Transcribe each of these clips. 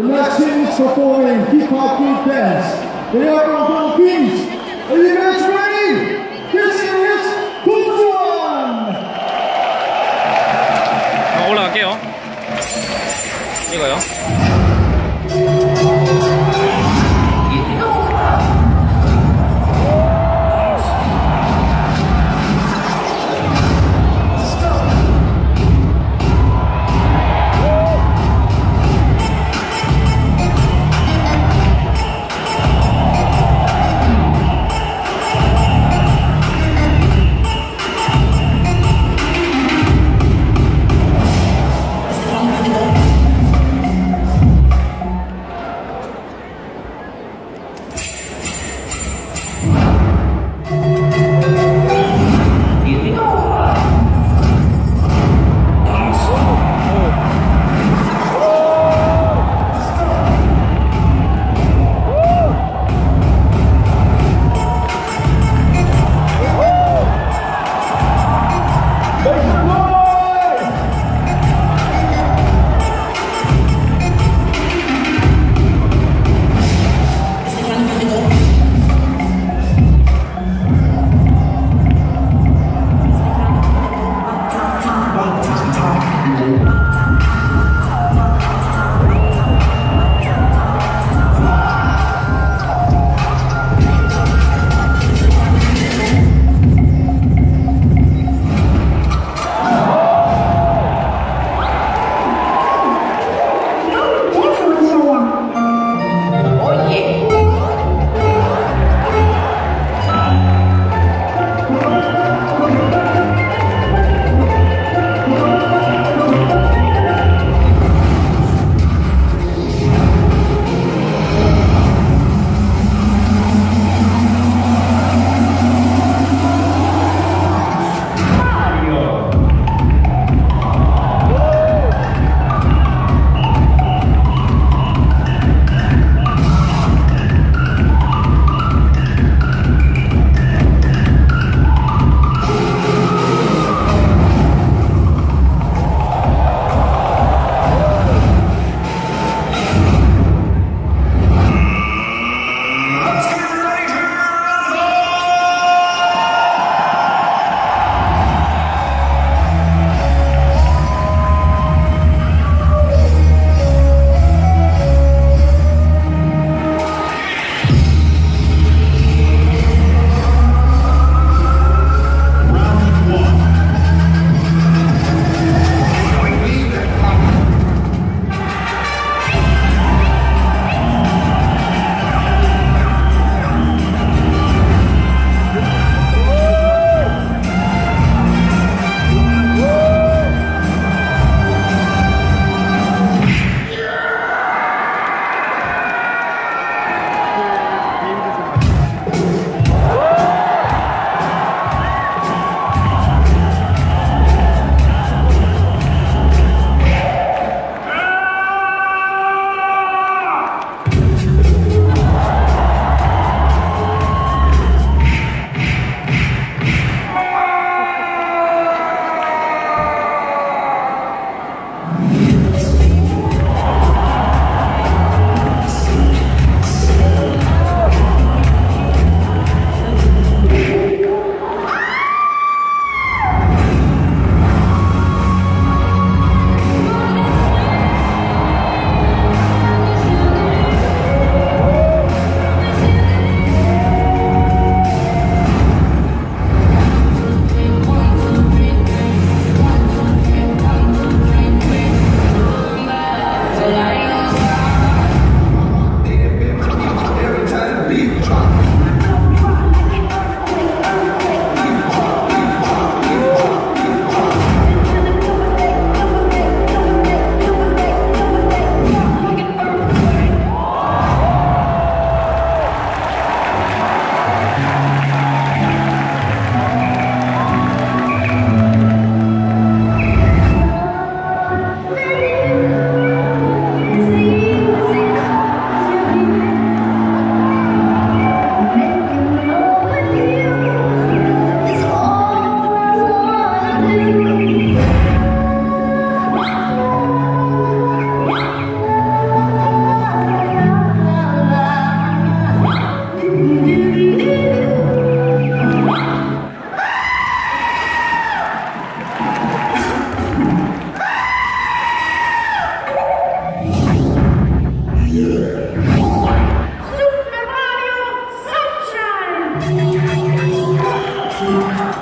the Mexicans performing hip hop group dance. They are on the beach. Are you guys ready? This is Donjuan! 올라갈게요. 이거요.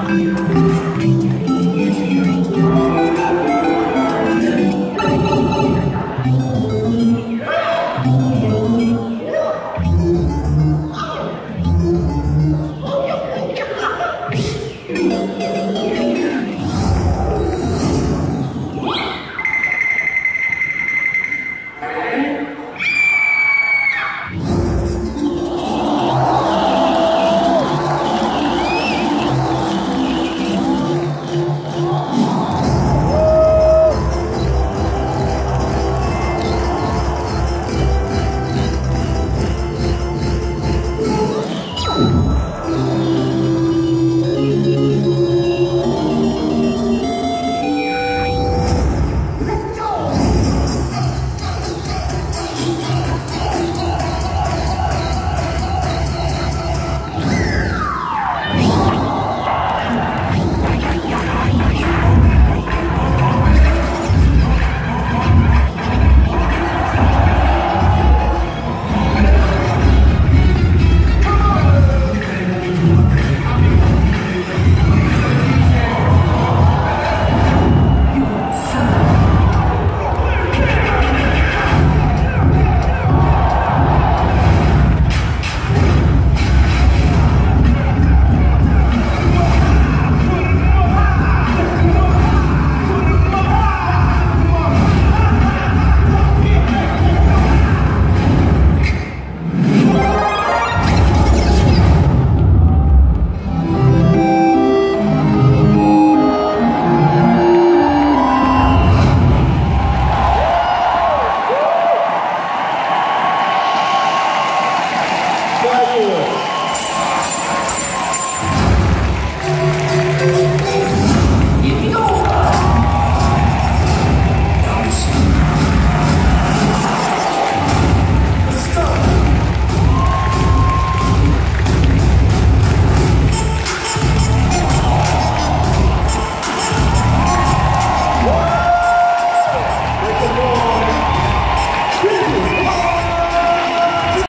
Bye. Vai,